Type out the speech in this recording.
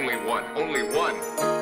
only one, only one.